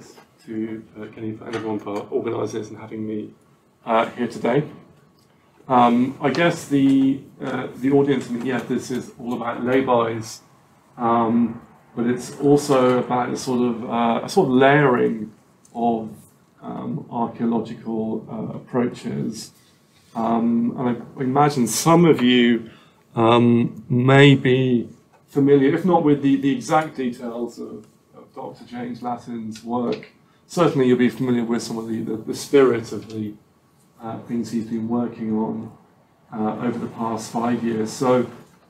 thanks to uh, Kenny and everyone for organising this and having me uh, here today. Um, I guess the uh, the audience, I mean, yeah, this is all about laybys, um, but it's also about a sort of uh, a sort of layering of um, archaeological uh, approaches. Um, and I imagine some of you um, may be familiar, if not with the, the exact details of, Dr. James Lattin's work, certainly you'll be familiar with some of the, the, the spirit of the uh, things he's been working on uh, over the past five years. So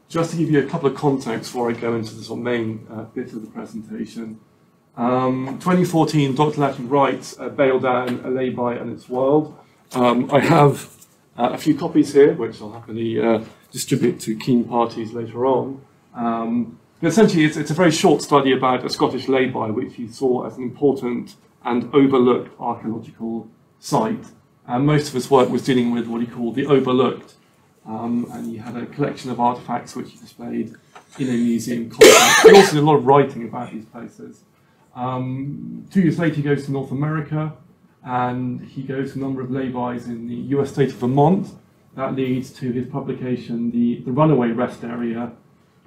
just to give you a couple of context before I go into the sort of main uh, bit of the presentation. Um, 2014, Dr. Latin writes uh, Bail Down, a Lay-by and its World. Um, I have uh, a few copies here, which I'll happily uh, distribute to keen parties later on. Um, but essentially, it's, it's, a very short study about a Scottish lay-by, which he saw as an important and overlooked archaeological site. And most of his work was dealing with what he called the overlooked. Um, and he had a collection of artifacts which he displayed in a museum. He also did a lot of writing about these places. Um, two years later, he goes to North America and he goes to a number of laybys in the US state of Vermont. That leads to his publication, The, the Runaway Rest Area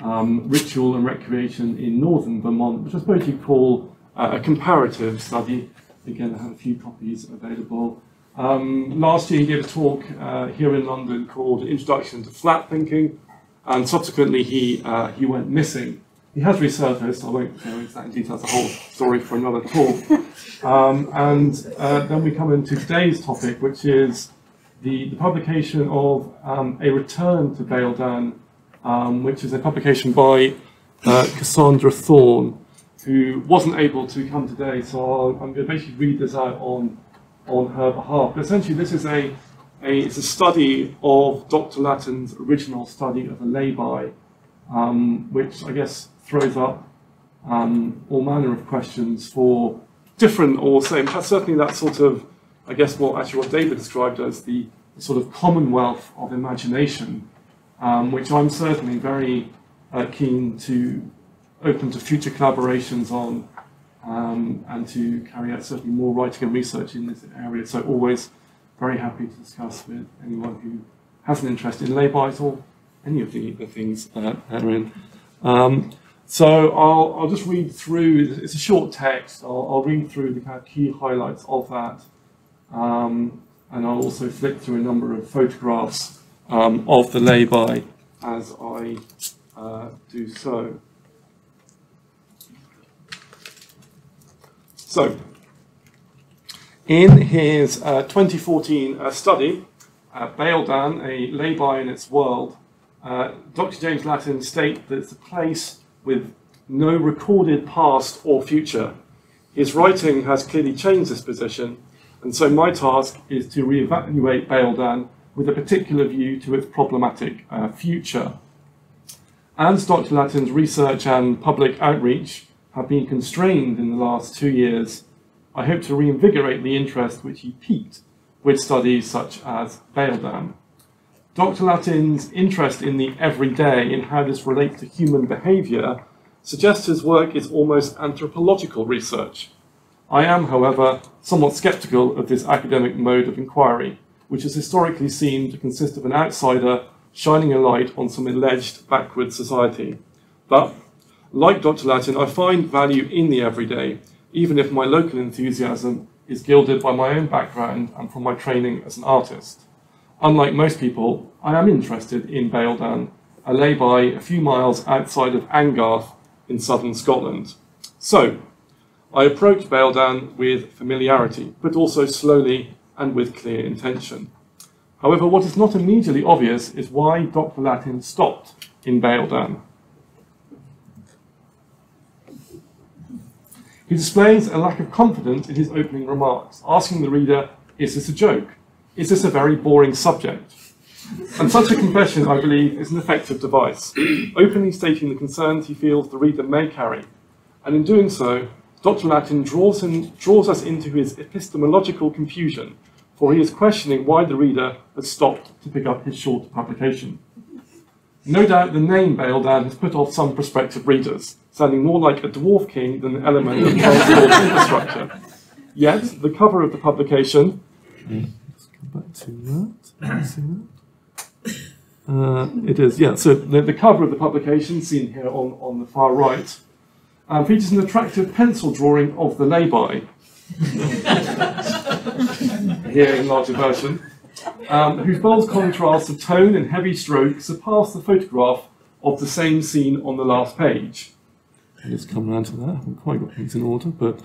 um, Ritual and Recreation in Northern Vermont, which I suppose you call uh, a comparative study. Again, I have a few copies available. Um, last year, he gave a talk uh, here in London called Introduction to Flat Thinking, and subsequently, he, uh, he went missing. He has resurfaced, I won't go into that in detail, it's a whole story for another talk. Um, and uh, then we come into today's topic, which is the, the publication of um, A Return to Bail Down, um, which is a publication by uh, Cassandra Thorne, who wasn't able to come today, so I'll, I'm going to basically read this out on on her behalf. But essentially, this is a, a it's a study of Dr. Lattin's original study of a lay-by, um, which I guess throws up um, all manner of questions for different or same. Certainly, that sort of I guess what actually what David described as the sort of commonwealth of imagination, um, which I'm certainly very uh, keen to open to future collaborations on um, and to carry out certainly more writing and research in this area. So always very happy to discuss with anyone who has an interest in laybys or any of the, the things uh, therein. Um, so I'll, I'll just read through, it's a short text, I'll, I'll read through the kind of key highlights of that. Um, and I'll also flick through a number of photographs um, of the lay-by as I uh, do so. So, in his uh, 2014 uh, study, uh, Bail Down, a lay-by in its world, uh, Dr. James Lattin states that it's a place with no recorded past or future. His writing has clearly changed this position, and so my task is to re-evaluate Bail Down with a particular view to its problematic uh, future. As Dr. Latin's research and public outreach have been constrained in the last two years, I hope to reinvigorate the interest which he piqued with studies such as Bail Down. Dr. Latin's interest in the everyday and how this relates to human behaviour suggests his work is almost anthropological research. I am, however, somewhat sceptical of this academic mode of inquiry, which is historically seen to consist of an outsider shining a light on some alleged backward society. But like Dr. Lattin, I find value in the everyday, even if my local enthusiasm is gilded by my own background and from my training as an artist. Unlike most people, I am interested in Bail Down, a lay-by a few miles outside of Angarth in southern Scotland. So, I approach Bail Down with familiarity, but also slowly and with clear intention. However, what is not immediately obvious is why Dr. Latin stopped in Bail Down. He displays a lack of confidence in his opening remarks, asking the reader, Is this a joke? Is this a very boring subject? And such a confession, I believe, is an effective device, openly stating the concerns he feels the reader may carry. And in doing so, Dr. Lattin draws, in, draws us into his epistemological confusion, for he is questioning why the reader has stopped to pick up his short publication. No doubt the name Baildan has put off some prospective readers, sounding more like a dwarf king than an element of transport infrastructure. Yet, the cover of the publication. Let's go back to that. See that? Uh, it is, yeah. So the, the, cover of the publication, seen here on, on the far right, uh, features an attractive pencil drawing of the lay-by. here in larger version, um, whose bold contrasts of tone and heavy stroke surpass the photograph of the same scene on the last page. Let's come round to that. I haven't quite got things in order, but.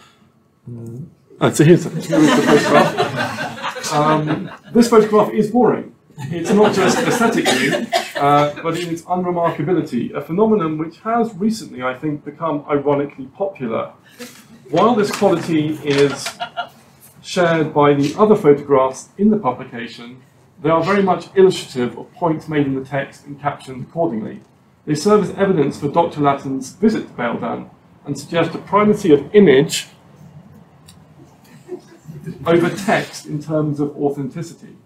Uh, oh, so here's, here's the photograph. Um, this photograph is boring. It's not just aesthetically, uh, but in its unremarkability, a phenomenon which has recently, I think, become ironically popular. While this quality is shared by the other photographs in the publication, they are very much illustrative of points made in the text and captioned accordingly. They serve as evidence for Dr. Latton's visit to Baildan and suggest a primacy of image over text in terms of authenticity.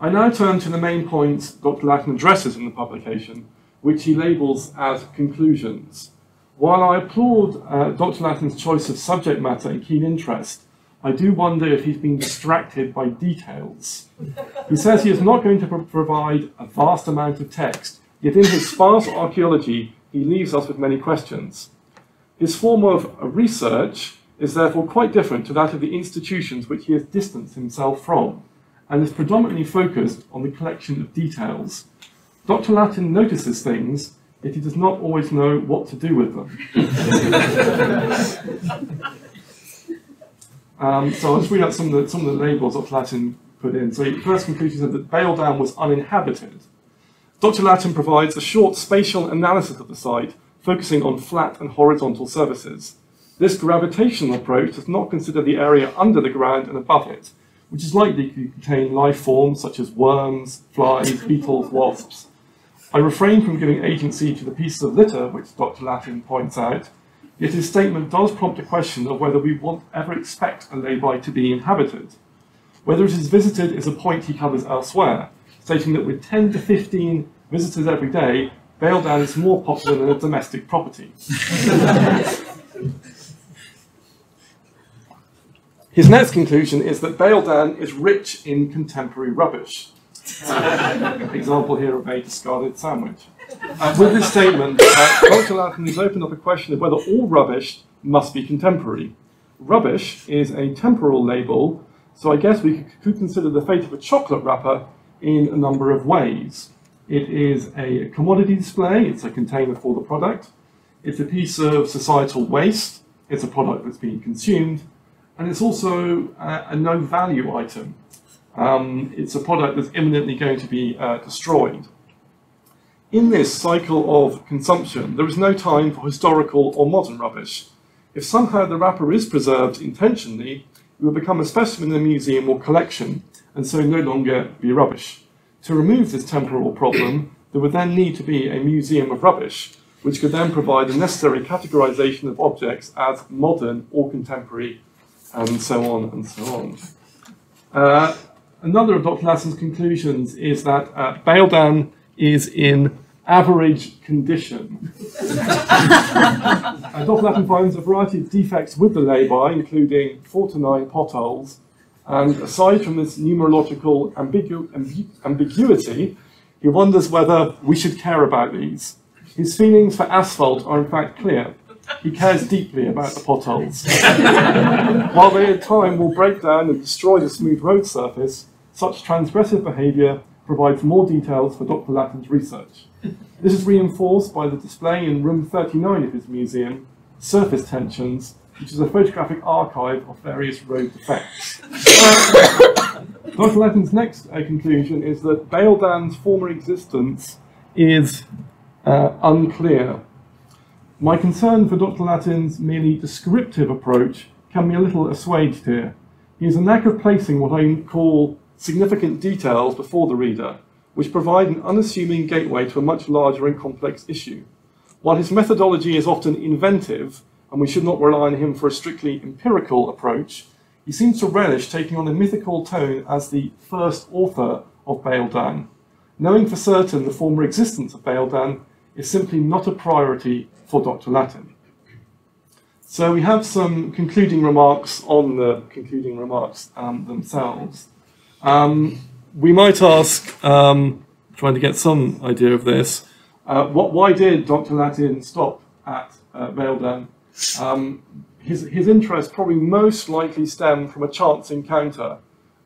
I now turn to the main points Dr. Latton addresses in the publication, which he labels as conclusions. While I applaud uh, Dr. Latton's choice of subject matter and keen interest, I do wonder if he's been distracted by details. He says he is not going to pro provide a vast amount of text, yet in his sparse archaeology, he leaves us with many questions. His form of research is therefore quite different to that of the institutions which he has distanced himself from and is predominantly focused on the collection of details. Dr. Latin notices things, yet he does not always know what to do with them. um, so I'll just read out some of the, some of the labels Dr. Latin put in. So the first conclusion is that Baildan was uninhabited. Dr. Latin provides a short spatial analysis of the site, focusing on flat and horizontal surfaces. This gravitational approach does not consider the area under the ground and above it, which is likely to contain life forms such as worms, flies, beetles, wasps. I refrain from giving agency to the pieces of litter which Dr. Latton points out, yet his statement does prompt a question of whether we won't ever expect a lay-by to be inhabited. Whether it is visited is a point he covers elsewhere, stating that with 10 to 15 visitors every day, Baildan is more popular than a domestic property. His next conclusion is that Baildan is rich in contemporary rubbish. example here of a discarded sandwich. Uh, with this statement, uh. Latton has opened up a question of whether all rubbish must be contemporary. Rubbish is a temporal label, so I guess we could consider the fate of a chocolate wrapper in a number of ways. It is a commodity display, it's a container for the product, it's a piece of societal waste, it's a product that's being consumed, and it's also a, a no value item. Um, it's a product that's imminently going to be uh, destroyed. In this cycle of consumption, there is no time for historical or modern rubbish. If somehow the wrapper is preserved intentionally, it will become a specimen in a museum or collection, and so no longer be rubbish. To remove this temporal problem, there would then need to be a museum of rubbish, which could then provide the necessary categorization of objects as modern or contemporary and so on and so on. Uh, another of Dr. Latton's conclusions is that uh, Baildan is in average condition. uh, Dr. Latton finds a variety of defects with the lay-by, including four to nine potholes, and aside from this numerological ambigu ambi ambiguity, he wonders whether we should care about these. His feelings for asphalt are in fact clear. He cares deeply about the potholes. While they at time will break down and destroy the smooth road surface, such transgressive behaviour provides more details for Dr. Latton's research. This is reinforced by the display in room 39 of his museum, Surface Tensions, which is a photographic archive of various road defects. Dr. Latton's next uh, conclusion is that Baildan's former existence is uh, unclear. My concern for Dr. Latin's merely descriptive approach can be a little assuaged here. He has a knack of placing what I call significant details before the reader, which provide an unassuming gateway to a much larger and complex issue. While his methodology is often inventive, and we should not rely on him for a strictly empirical approach, he seems to relish taking on a mythical tone as the first author of Baildan. knowing for certain the former existence of Baildan is simply not a priority for Dr. Latin. So we have some concluding remarks on the concluding remarks um, themselves. Um, we might ask, um, trying to get some idea of this, uh, what, why did Dr. Latin stop at uh? Um, his, his interest probably most likely stemmed from a chance encounter,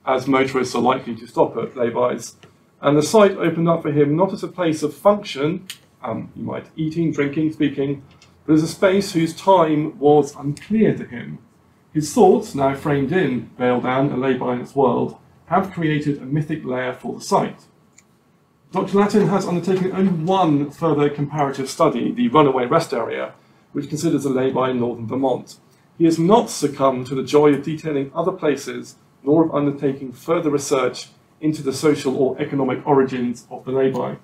as motorists are likely to stop at laybys. And the site opened up for him not as a place of function, um, you might eating, drinking, speaking, but as a space whose time was unclear to him. His thoughts, now framed in Baildan, a lay-by in its world, have created a mythic layer for the site. Dr. Latin has undertaken only one further comparative study, the Runaway Rest Area, which considers a lay-by in northern Vermont. He has not succumbed to the joy of detailing other places, nor of undertaking further research into the social or economic origins of the lay-by.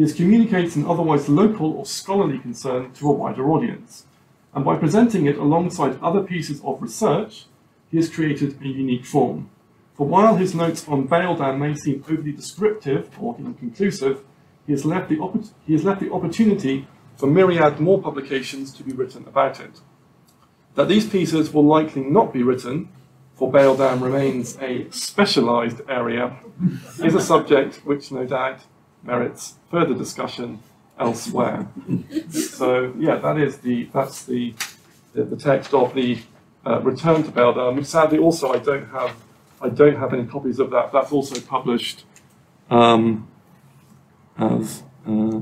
He has communicated an otherwise local or scholarly concern to a wider audience, and by presenting it alongside other pieces of research, he has created a unique form. For while his notes on Baildan may seem overly descriptive or inconclusive, he has left the, he has left the opportunity for myriad more publications to be written about it. That these pieces will likely not be written, for Baildan remains a specialised area, is a subject which no doubt merits further discussion elsewhere. so yeah, that is the that's the the, the text of the uh, Return to Baildan. Sadly, also I don't have I don't have any copies of that. That's also published um, as, uh,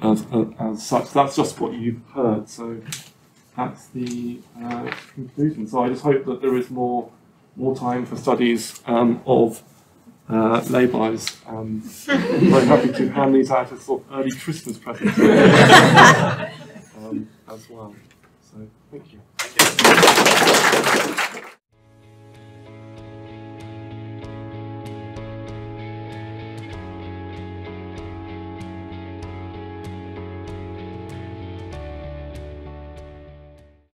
as, uh, as such. That's just what you've heard. So that's the uh, conclusion. So I just hope that there is more more time for studies um, of uh, lay-bys. Um, very happy to hand these out as sort of early Christmas presents um, as well. So thank you. Thank you.